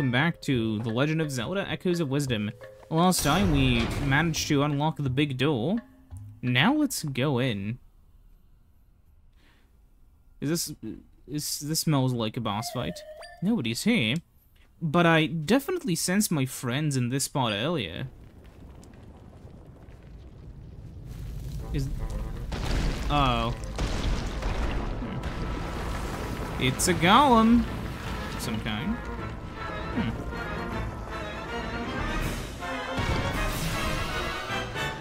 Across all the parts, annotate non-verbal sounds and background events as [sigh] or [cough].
welcome back to The Legend of Zelda Echoes of Wisdom. Last time we managed to unlock the big door. Now let's go in. Is this... Is, this smells like a boss fight. Nobody's here. But I definitely sensed my friends in this spot earlier. Is... Oh. It's a golem. Some kind. Hmm.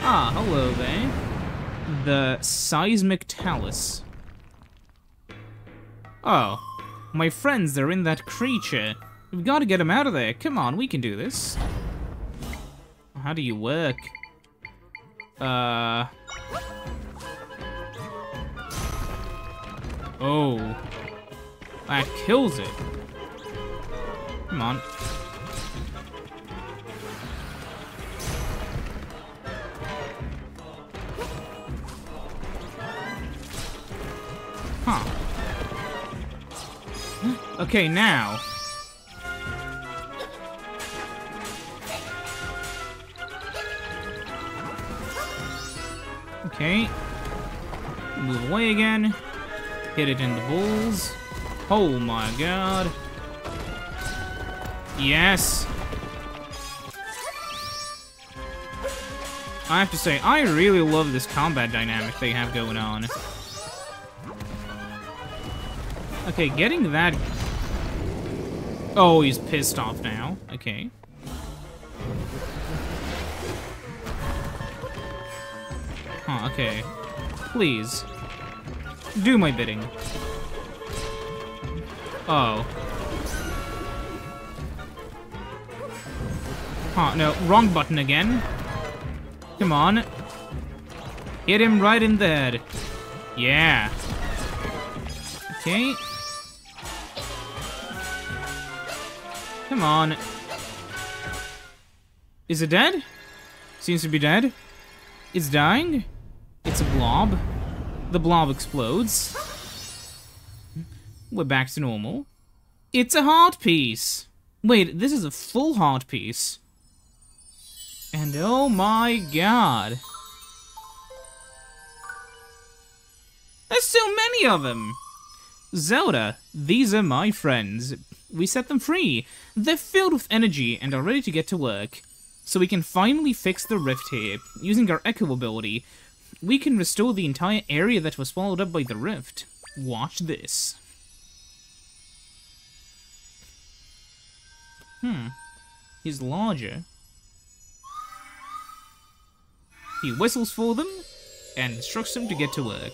Ah, hello there. The Seismic Talus. Oh. My friends, they're in that creature. We've got to get them out of there. Come on, we can do this. How do you work? Uh... Oh. That kills it. Come on. Huh. Okay, now. Okay. Move away again. Hit it in the balls. Oh my god. Yes. I have to say, I really love this combat dynamic they have going on. Okay, getting that... Oh, he's pissed off now. Okay. Huh, okay. Please. Do my bidding. Oh. Huh, no, wrong button again. Come on. Hit him right in the head. Yeah. Okay. Come on. Is it dead? Seems to be dead. It's dying. It's a blob. The blob explodes. We're back to normal. It's a heart piece! Wait, this is a full heart piece. And oh my god. There's so many of them! Zelda, these are my friends. We set them free. They're filled with energy and are ready to get to work. So we can finally fix the rift here. Using our Echo ability, we can restore the entire area that was swallowed up by the rift. Watch this. Hmm. He's larger. He whistles for them and instructs them to get to work.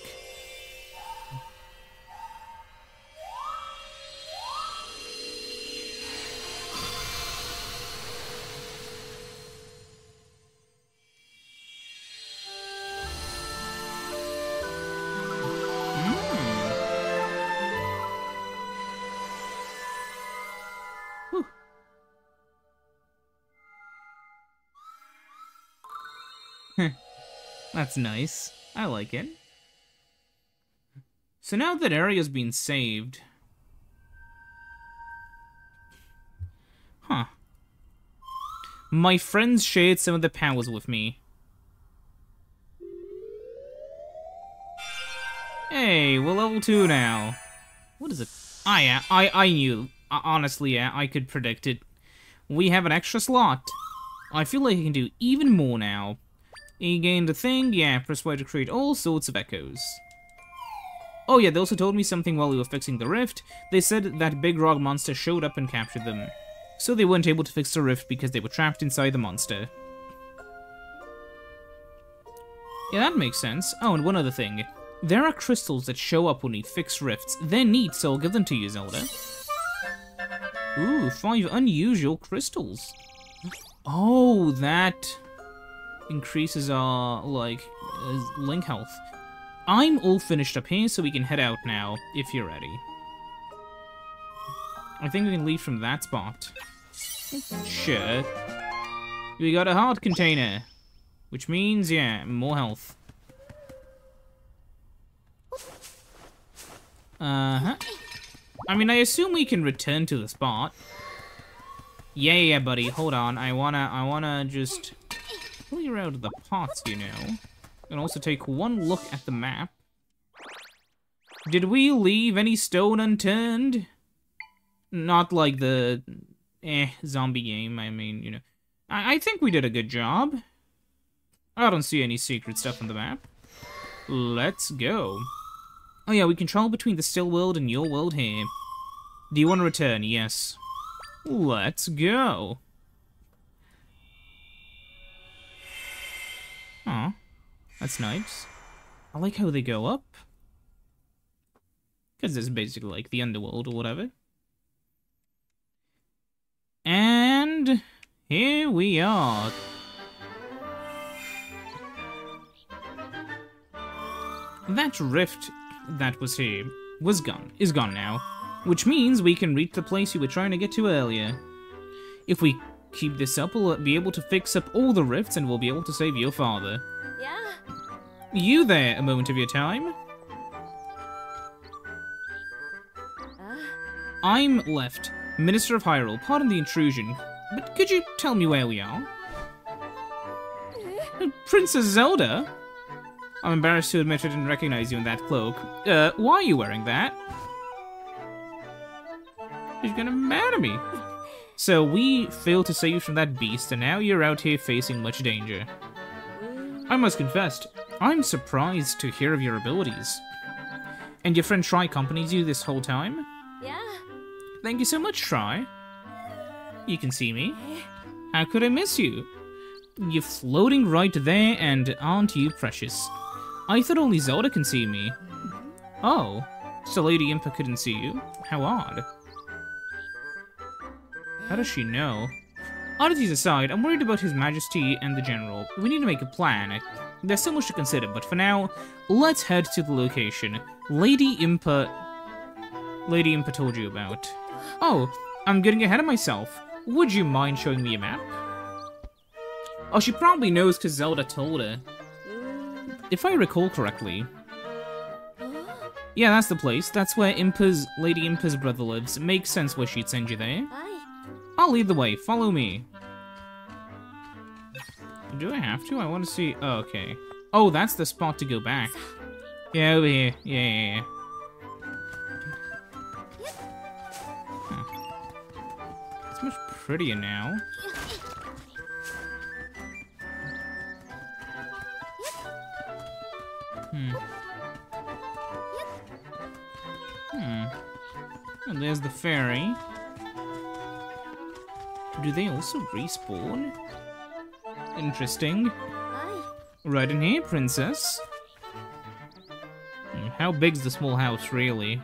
That's nice. I like it. So now that area's been saved... Huh. My friends shared some of the powers with me. Hey, we're level 2 now. What is it? Yeah, I, I knew. Uh, honestly, yeah, I could predict it. We have an extra slot. I feel like I can do even more now. He gained a thing, yeah, press Y to create all sorts of echoes. Oh yeah, they also told me something while we were fixing the rift. They said that big rock monster showed up and captured them. So they weren't able to fix the rift because they were trapped inside the monster. Yeah, that makes sense. Oh, and one other thing. There are crystals that show up when we fix rifts. They're neat, so I'll give them to you, Zelda. Ooh, five unusual crystals. Oh, that increases our, like, uh, link health. I'm all finished up here, so we can head out now, if you're ready. I think we can leave from that spot. Sure. We got a heart container. Which means, yeah, more health. Uh-huh. I mean, I assume we can return to the spot. Yeah, yeah, buddy. Hold on. I wanna, I wanna just clear out the pots, you know. And also take one look at the map. Did we leave any stone unturned? Not like the, eh, zombie game. I mean, you know. I, I think we did a good job. I don't see any secret stuff on the map. Let's go. Oh yeah, we can travel between the still world and your world here. Do you want to return? Yes. Let's go. Aw, that's nice. I like how they go up. Because it's basically like the underworld or whatever. And here we are. That rift that was here was gone, is gone now. Which means we can reach the place you were trying to get to earlier. If we keep this up, we'll be able to fix up all the rifts and we'll be able to save your father. Yeah. You there, a moment of your time? Uh, I'm Lefte, Minister of Hyrule. Pardon the intrusion, but could you tell me where we are? [laughs] Princess Zelda? I'm embarrassed to admit I didn't recognize you in that cloak. Uh, why are you wearing that? She's gonna mad at me. So we failed to save you from that beast, and now you're out here facing much danger. I must confess, I'm surprised to hear of your abilities. And your friend Tri accompanies you this whole time? yeah. Thank you so much, Tri. You can see me. How could I miss you? You're floating right there, and aren't you precious? I thought only Zelda can see me. Oh, so Lady Impa couldn't see you? How odd. How does she know? Oddities aside, I'm worried about His Majesty and the General. We need to make a plan. There's so much to consider, but for now, let's head to the location. Lady Impa... Lady Impa told you about. Oh, I'm getting ahead of myself. Would you mind showing me a map? Oh, she probably knows because Zelda told her. If I recall correctly. Yeah, that's the place. That's where Impa's, Lady Impa's brother lives. It makes sense why she'd send you there. I'll lead the way. Follow me. Do I have to? I want to see... Oh, okay. Oh, that's the spot to go back. Yeah, over here. Yeah, yeah, yeah. Huh. It's much prettier now. Hmm. Hmm. There's the ferry. Do they also respawn? Interesting. Right in here, princess. Hmm, How big's the small house, really?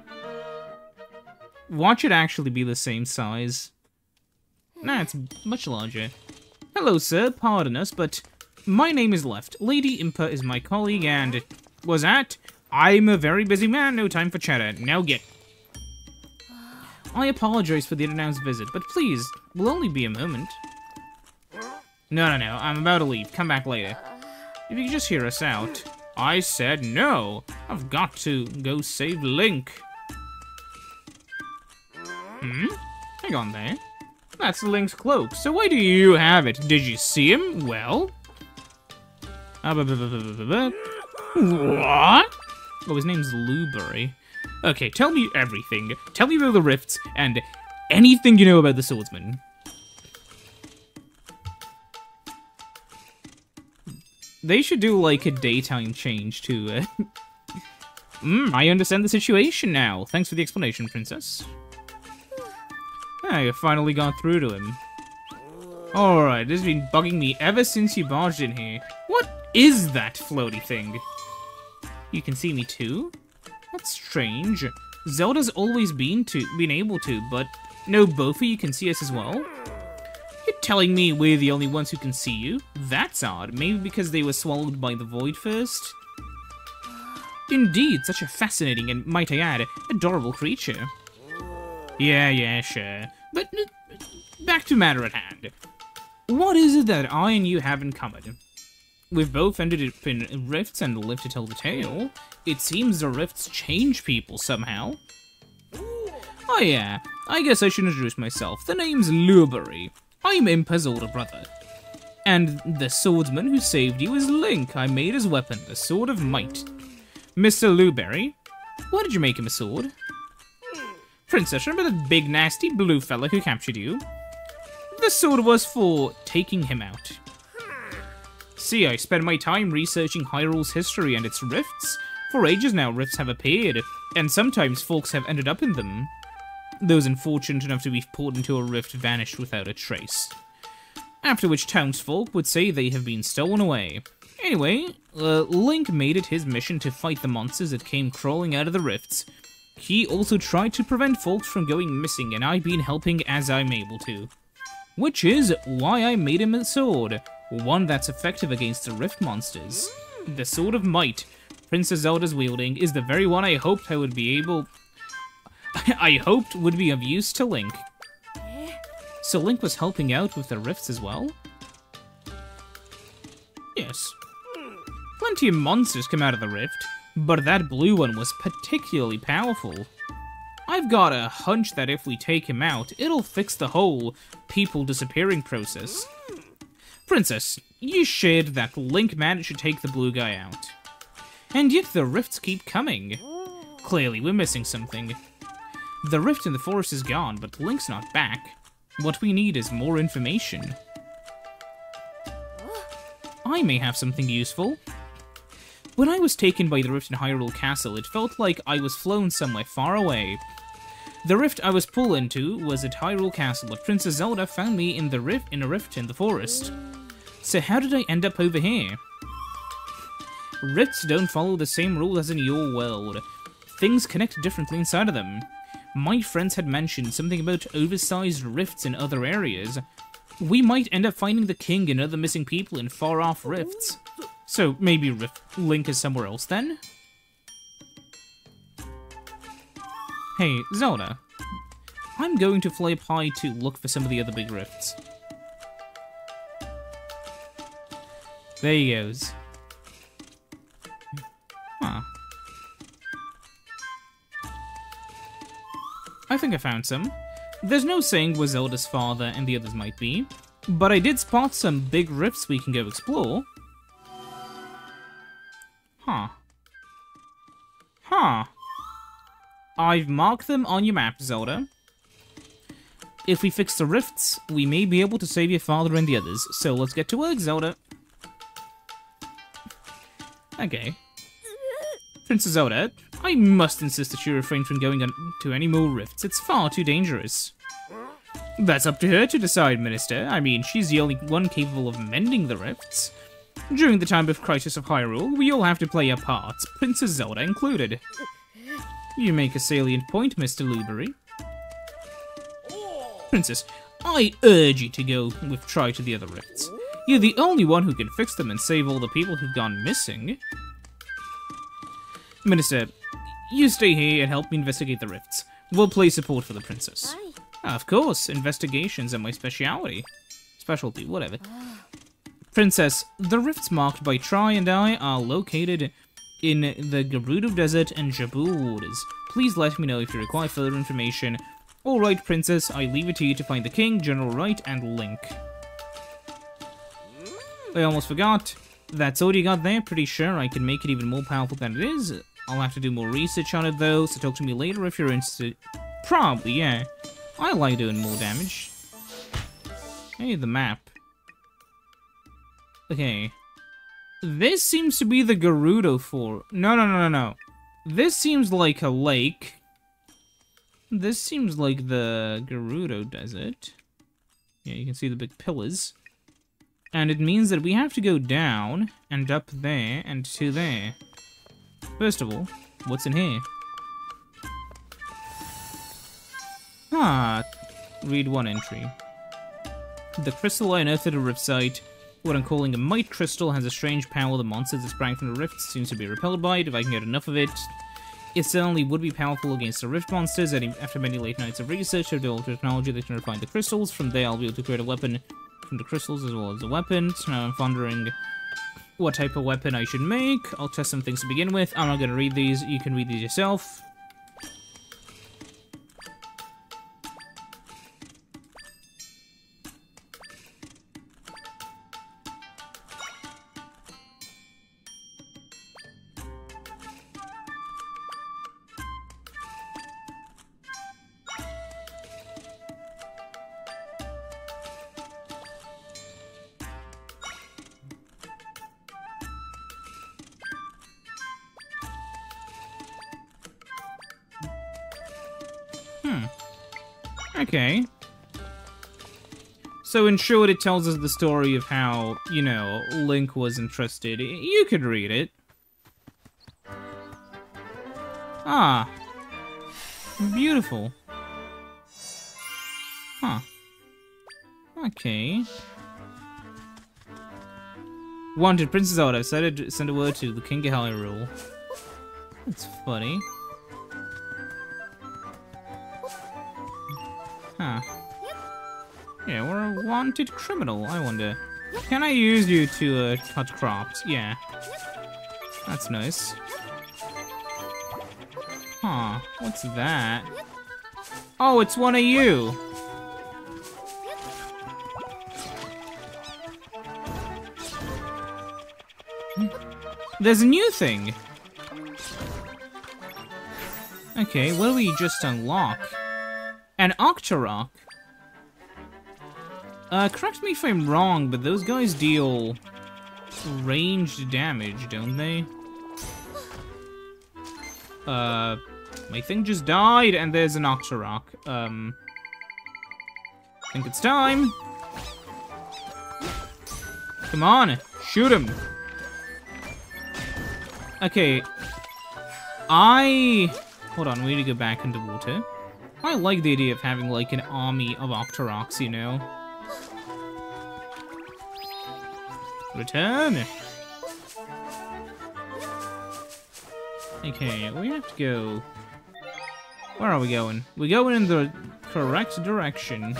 Watch it actually be the same size. Nah, it's much larger. Hello, sir. Pardon us, but my name is Lefte. Lady Impa is my colleague, and was that? I'm a very busy man. No time for chatter. Now get. I apologize for the unannounced visit, but please, will only be a moment. No, no, no. I'm about to leave. Come back later. If you could just hear us out. I said no. I've got to go save Link. Hmm? Hang on there. That's Link's cloak. So why do you have it? Did you see him? Well. Ah, What? Oh, his name's Lueberry. Okay, tell me everything. Tell me about the rifts and anything you know about the swordsman. They should do like a daytime change to it. [laughs] Hmm, I understand the situation now. Thanks for the explanation, princess. I finally got through to him. Alright, this has been bugging me ever since you barged in here. What is that floaty thing? You can see me too? That's strange. Zelda's always been to been able to, but no of you can see us as well? You're telling me we're the only ones who can see you? That's odd. Maybe because they were swallowed by the void first? Indeed, such a fascinating and, might I add, adorable creature. Yeah, yeah, sure. But back to matter at hand. What is it that I and you have in common? We've both ended up in rifts and lived to tell the tale. It seems the rifts change people somehow. Oh yeah, I guess I should introduce myself. The name's Lueberry. I'm Impa's older brother. And the swordsman who saved you is Link. I made his weapon, the Sword of Might. Mr. Lueberry, why did you make him a sword? Princess, remember that big nasty blue fella who captured you? The sword was for taking him out. See, I spent my time researching Hyrule's history and its rifts. For ages now, rifts have appeared, and sometimes folks have ended up in them. Those unfortunate enough to be pulled into a rift vanished without a trace. After which townsfolk would say they have been stolen away. Anyway, uh, Link made it his mission to fight the monsters that came crawling out of the rifts. He also tried to prevent folks from going missing, and I've been helping as I'm able to. Which is why I made him a sword, one that's effective against the rift monsters. The Sword of Might Princess Zelda's wielding is the very one I hoped I would be able... [laughs] I hoped would be of use to Link. So Link was helping out with the rifts as well? Yes. Plenty of monsters come out of the rift, but that blue one was particularly powerful. I've got a hunch that if we take him out, it'll fix the whole people disappearing process. Princess, you shared that Link managed to take the blue guy out. And yet the rifts keep coming. Clearly, we're missing something. The rift in the forest is gone, but Link's not back. What we need is more information. I may have something useful. When I was taken by the rift in Hyrule Castle, it felt like I was flown somewhere far away. The rift I was pulled into was at Hyrule Castle, but Princess Zelda found me in the rift in a rift in the forest. So how did I end up over here? Rifts don't follow the same rules as in your world. Things connect differently inside of them. My friends had mentioned something about oversized rifts in other areas. We might end up finding the king and other missing people in far-off rifts. So maybe Rift Link is somewhere else then? Hey, Zelda. I'm going to fly up high to look for some of the other big rifts. There he goes. Huh. I think I found some. There's no saying where Zelda's father and the others might be, but I did spot some big rifts we can go explore. Huh. Huh. I've marked them on your map, Zelda. If we fix the rifts, we may be able to save your father and the others, so let's get to work, Zelda. Okay. Princess Zelda, I must insist that you refrain from going to any more rifts. It's far too dangerous. That's up to her to decide, Minister. I mean, she's the only one capable of mending the rifts. During the time of Crisis of Hyrule, we all have to play our parts, Princess Zelda included. You make a salient point, Mr. Lueberry. Princess, I urge you to go with Tri to the other rifts. You're the only one who can fix them and save all the people who've gone missing. Minister, you stay here and help me investigate the rifts. We'll play support for the princess. Of course, investigations are my specialty. Specialty, whatever. Princess, the rifts marked by Tri and I are located in the Gerudo Desert and Jabul waters. Please let me know if you require further information. Alright, Princess, I leave it to you to find the King, General Wright, and Link. I almost forgot. That's all you got there. Pretty sure I can make it even more powerful than it is. I'll have to do more research on it though, so talk to me later if you're interested. Probably, yeah. I like doing more damage. Hey, the map. Okay. This seems to be the Gerudo for. No, no, no, no, no. This seems like a lake. This seems like the Gerudo Desert. Yeah, you can see the big pillars. And it means that we have to go down, and up there, and to there. First of all, what's in here? Ah, read one entry. The crystal I unearthed at a rift site, what I'm calling a might crystal, has a strange power the monsters that sprang from the rift seems to be repelled by it. If I can get enough of it, it certainly would be powerful against the rift monsters. And after many late nights of research, I've developed technology that can refine the crystals. From there, I'll be able to create a weapon from the crystals as well as the weapons. Now I'm wondering what type of weapon I should make. I'll test some things to begin with. I'm not going to read these. You can read these yourself. In short, it tells us the story of how, you know, Link was entrusted. You could read it. Ah. Beautiful. Huh. Okay. Wanted Princess Auto. Send, send a word to the King of Hyrule. That's funny. Huh. Yeah, we're a wanted criminal, I wonder. Can I use you to uh, cut crops? Yeah. That's nice. Huh, what's that? Oh, it's one of you! There's a new thing! Okay, what do we just unlock? An Octorok. Uh, correct me if I'm wrong, but those guys deal ranged damage, don't they? Uh, my thing just died, and there's an Octorok. Um, I think it's time. Come on, shoot him. Okay, I... Hold on, we need to go back into water. I like the idea of having, like, an army of Octoroks, you know? Return! Okay, we have to go... Where are we going? We're going in the correct direction.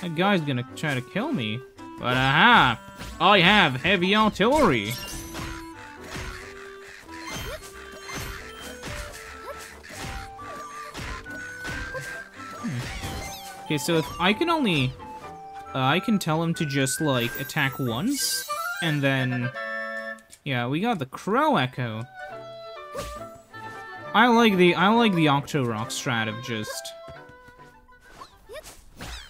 That guy's gonna try to kill me. But aha! I have heavy artillery! Okay, so if I can only... Uh, I can tell him to just, like, attack once, and then... Yeah, we got the Crow Echo. I like the I like the Octorok strat of just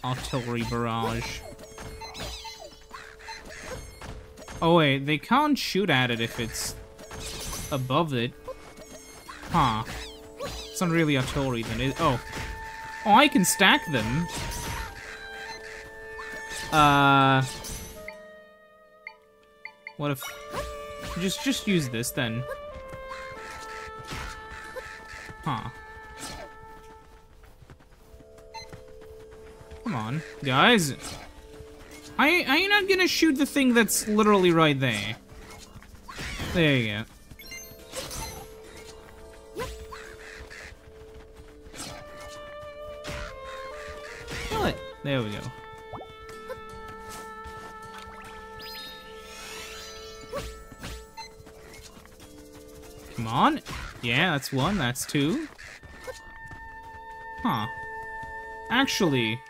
artillery barrage. Oh wait, they can't shoot at it if it's above it. Huh. It's not really artillery then. It, Oh, I can stack them. Uh... What if... Just, just use this, then. Huh. Come on, guys. I, are you not gonna shoot the thing that's literally right there? There you go. There we go. Come on. Yeah, that's one, that's two. Huh. Actually,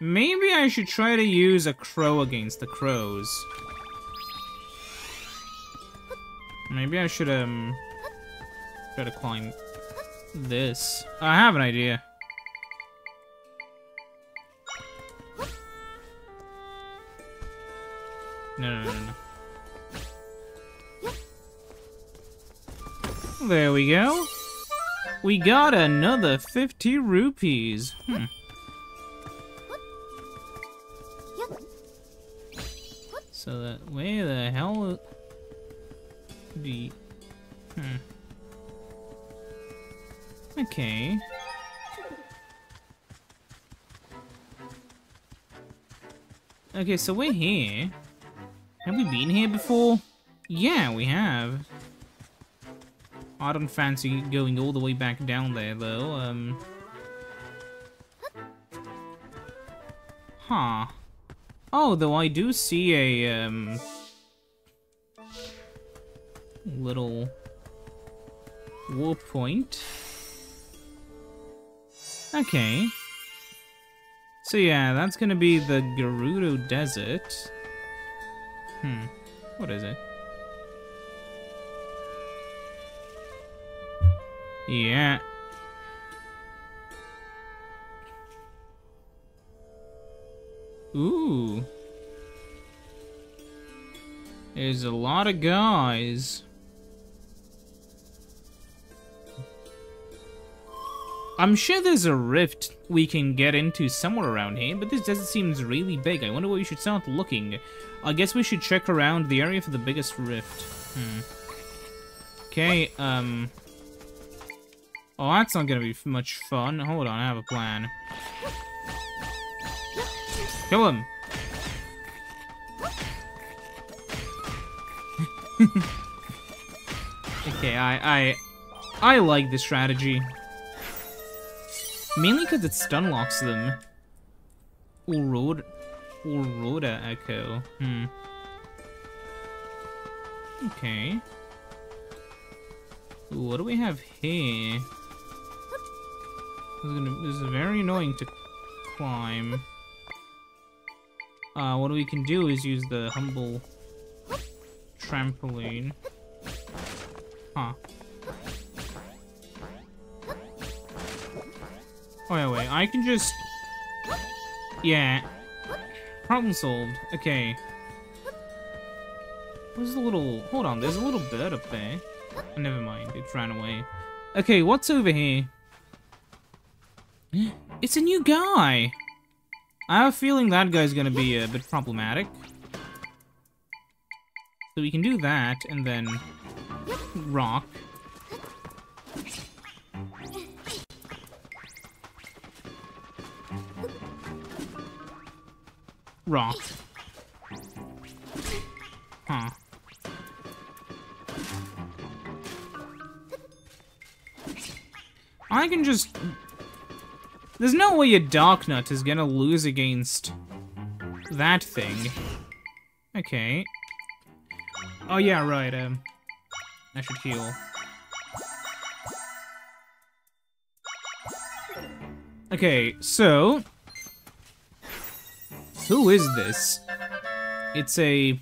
maybe I should try to use a crow against the crows. Maybe I should, um, try to climb this. I have an idea. No, no, no, no. There we go. We got another 50 rupees. Hmm. So that, where the hell the, hmm. Okay. Okay, so we're here. Have we been here before? Yeah, we have. I don't fancy going all the way back down there, though. Um... Huh. Oh, though I do see a, um... Little... Warp point. Okay. So yeah, that's gonna be the Gerudo Desert. Hmm. What is it? Yeah. Ooh. There's a lot of guys. I'm sure there's a rift we can get into somewhere around here, but this desert seems really big. I wonder where we should start looking. I guess we should check around the area for the biggest rift. Hmm. Okay, um... Oh, that's not gonna be much fun. Hold on, I have a plan. Kill him! [laughs] okay, I, I, I like this strategy. Mainly because it stun locks them. Aurora, Aurora Echo. Hmm. Okay. Ooh, what do we have here? This is, gonna, this is very annoying to climb. Uh, what we can do is use the humble trampoline. Huh. Oh, yeah, wait, I can just... Yeah. Problem solved. Okay. There's a little... Hold on, there's a little bird up there. Oh, never mind, it ran away. Okay, what's over here? [gasps] It's a new guy! I have a feeling that guy's gonna be a bit problematic. So we can do that, and then... Rock. Rock. Huh. I can just... There's no way a Darknut is gonna lose against that thing. Okay. Oh yeah, right, um... I should heal. Okay, so... Who is this? It's a...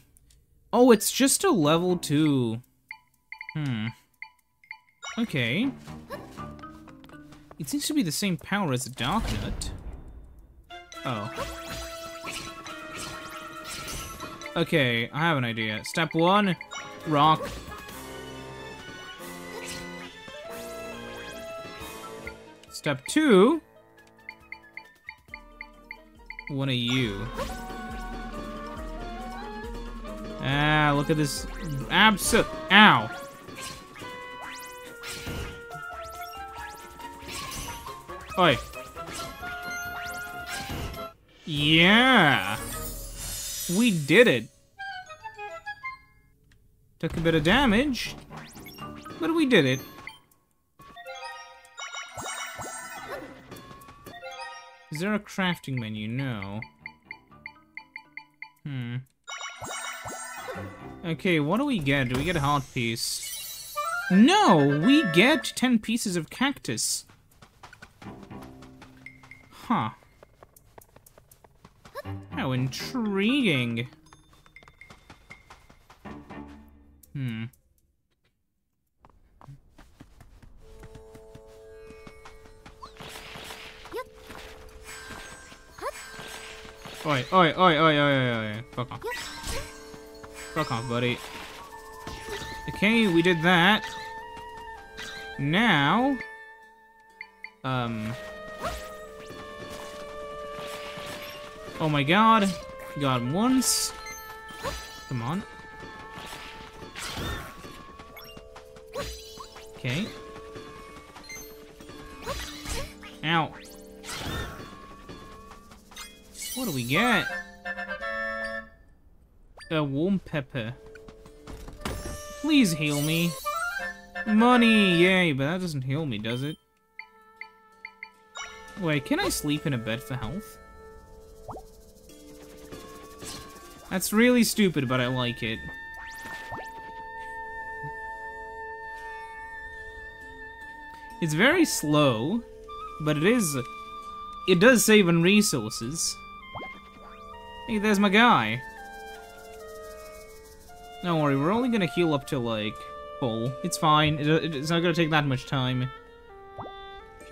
Oh, it's just a level 2. Hmm. Okay. It seems to be the same power as a Darknut. Oh. Okay, I have an idea. Step one, rock. Step two, one of you. Ah, look at this. Absol- Ow. Oi. Yeah. We did it. Took a bit of damage, but we did it. Is there a crafting menu? No. Hmm. Okay, what do we get? Do we get a heart piece? No! We get 10 pieces of cactus. Huh. How intriguing. Hmm. Oi, oi, oi, oi, oi, oi. Fuck off. Fuck off, buddy. Okay, we did that. Now... Um... Oh my god. Got him once. Come on. Okay. Ow. What do we get? A warm pepper. Please heal me. Money! Yay, but that doesn't heal me, does it? Wait, can I sleep in a bed for health? That's really stupid, but I like it. It's very slow, but it is... It does save on resources. Hey, there's my guy. Don't worry, we're only gonna heal up to, like, full. It's fine. It, it's not gonna take that much time.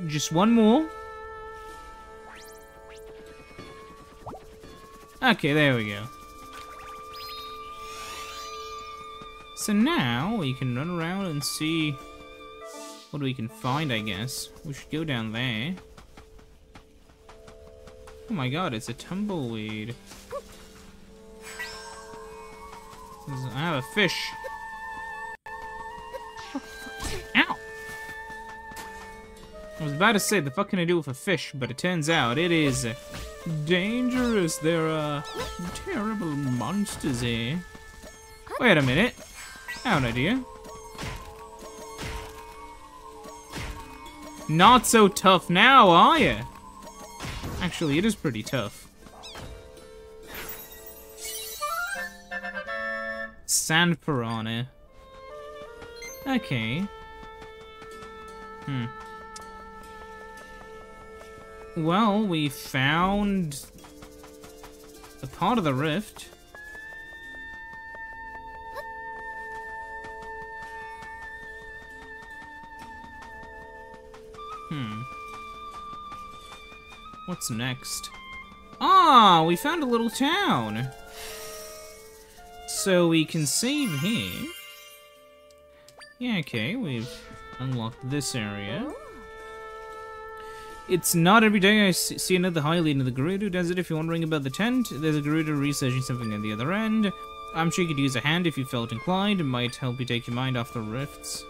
Just one more. Okay, there we go. So now we can run around and see what we can find, I guess. We should go down there. Oh my god, it's a tumbleweed. I have a fish. Ow! I was about to say, the fuck can I do with a fish? But it turns out it is dangerous. There are terrible monsters here. Wait a minute. I have an idea. Not so tough now, are you? Actually, it is pretty tough. Sand piranha. Okay. Hmm. Well, we found a part of the rift. Hmm. What's next? Ah, we found a little town. So we can save here. Yeah, okay, we've unlocked this area. It's not every day I see another Hylian in the Gerudo Desert. If you're wondering about the tent, there's a Gerudo researching something at the other end. I'm sure you could use a hand if you felt inclined. It might help you take your mind off the rifts.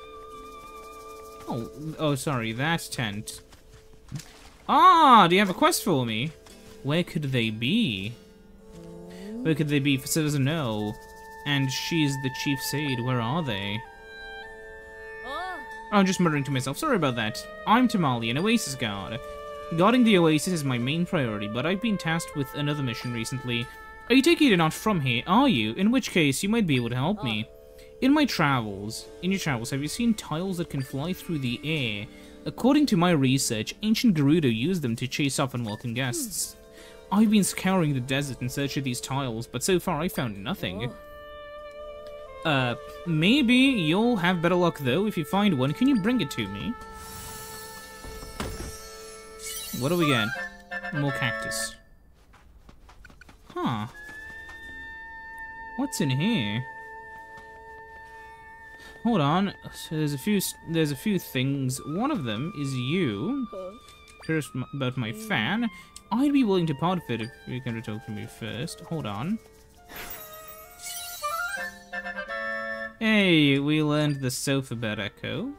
Oh, oh, sorry, that tent. Ah, do you have a quest for me? Where could they be? Where could they be? For doesn't know. And she's the chief's aide. Where are they? Oh. I'm just muttering to myself. Sorry about that. I'm Tamali, an Oasis guard. Guarding the Oasis is my main priority, but I've been tasked with another mission recently. Are you taking it not from here, are you? In which case, you might be able to help me. In my travels, in your travels, have you seen tiles that can fly through the air? According to my research, ancient Gerudo used them to chase off unwelcome guests. I've been scouring the desert in search of these tiles, but so far I found nothing. Uh, maybe you'll have better luck though if you find one. Can you bring it to me? What do we get? More cactus. Huh. What's in here? Hold on. So there's a few. There's a few things. One of them is you. Curious about my hmm. fan. I'd be willing to part of it if you're going to talk to me first. Hold on. Hey, we learned the Sophobet Echo.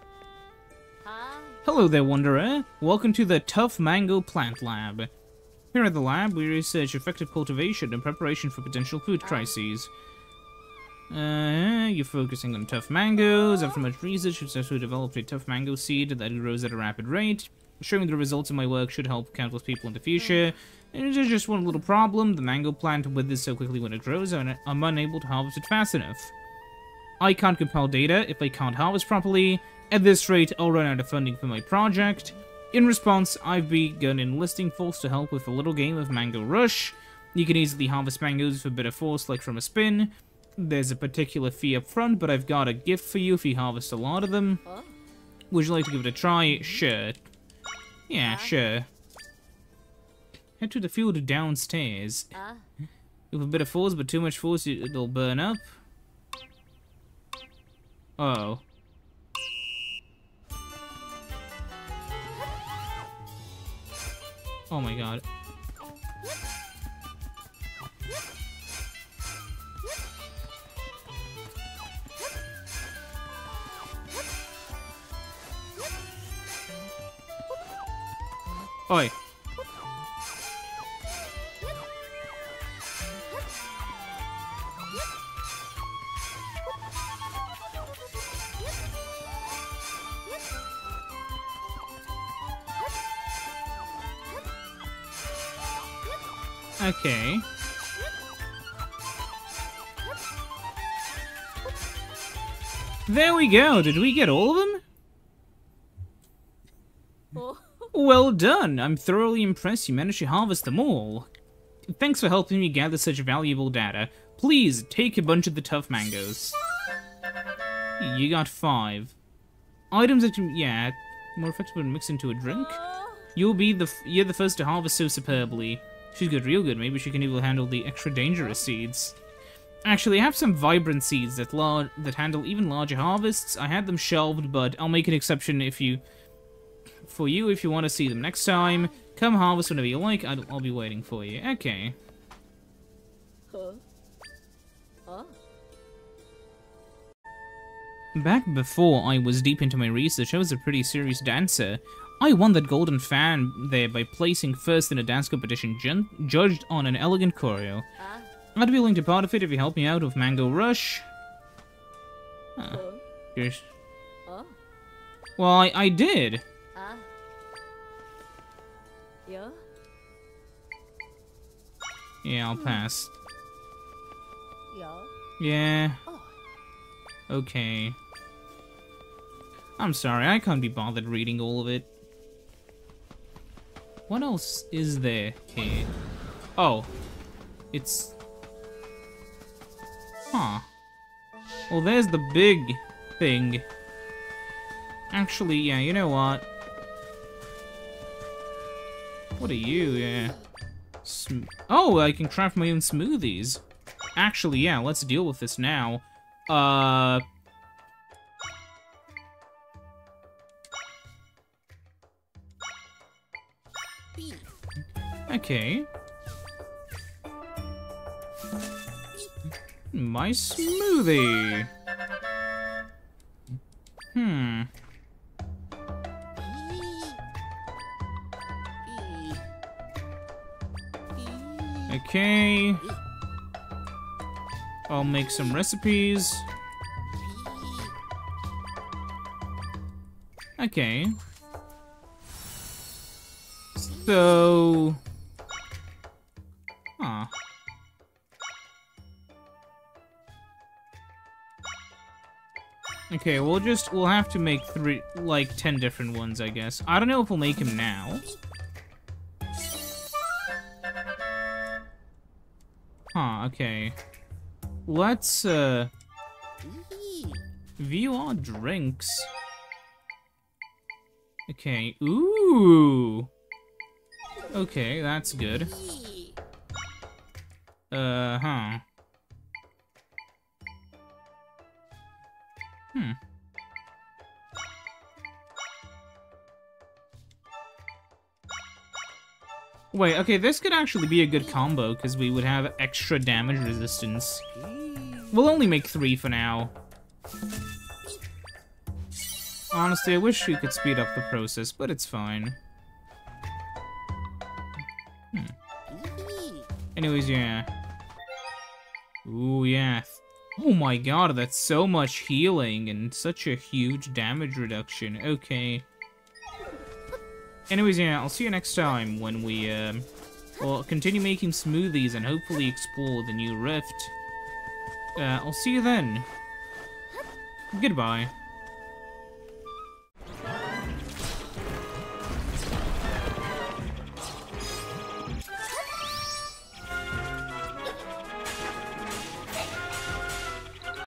Hi. Hello there, Wanderer. Welcome to the Tough Mango Plant Lab. Here at the lab, we research effective cultivation and preparation for potential food ah. crises. Uh, you're focusing on tough mangoes. After much research, we've successfully developed a tough mango seed that grows at a rapid rate. Showing the results of my work should help countless people in the future. And there's just one little problem. The mango plant withers so quickly when it grows, and I'm unable to harvest it fast enough. I can't compile data if I can't harvest properly. At this rate, I'll run out of funding for my project. In response, I've begun enlisting folks to help with a little game of Mango Rush. You can easily harvest mangoes with a bit of force like from a spin. There's a particular fee up front, but I've got a gift for you if you harvest a lot of them. Would you like to give it a try? Sure. Yeah, sure. Head to the field downstairs. Ah. With a bit of force, but too much force, it- it'll burn up. Oh. Oh my god. Oi. Okay. There we go. Did we get all of them? Oh. Well done. I'm thoroughly impressed you managed to harvest them all. Thanks for helping me gather such valuable data. Please, take a bunch of the tough mangoes. You got five. Items that can, yeah, more effective when mixed into a drink. You'll be the, you're the first to harvest so superbly. She's good, real good. Maybe she can even handle the extra dangerous seeds. Actually, I have some vibrant seeds that lar- that handle even larger harvests. I had them shelved, but I'll make an exception if you, for you, if you want to see them next time. Come harvest whenever you like. I'll, I'll be waiting for you. Okay. Huh? Back before I was deep into my research, I was a pretty serious dancer. I won that golden fan there by placing first in a dance competition ju- judged on an elegant choreo. Ah. I'd be willing to part of it if you help me out with Mango Rush. Huh. Oh. Well, I, I did. Ah. Yeah. Yeah, I'll pass. Yeah. Yeah, Oh. okay. I'm sorry, I can't be bothered reading all of it. What else is there here? Oh. It's... Huh. Well, there's the big thing. Actually, yeah, you know what? What are you, yeah? Oh, I can craft my own smoothies. Actually, yeah, let's deal with this now. Uh... Okay. My smoothie. Hmm. Okay. I'll make some recipes. Okay. So... Huh. Okay, we'll just, we'll have to make three, like, ten different ones, I guess. I don't know if we'll make him now. Okay. Let's, uh... View our drinks. Okay, ooh! Okay, that's good. Uh, huh. Hmm. Wait, okay, this could actually be a good combo, because we would have extra damage resistance. We'll only make three for now. Honestly, I wish we could speed up the process, but it's fine. Hmm. Anyways, yeah. Ooh, yeah. Oh my god, that's so much healing and such a huge damage reduction. Okay. Anyways, yeah, I'll see you next time when we, um... Well, continue making smoothies and hopefully explore the new rift. Uh, I'll see you then. Goodbye.